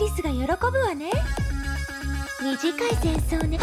リスが喜ぶわね。短い戦争ね。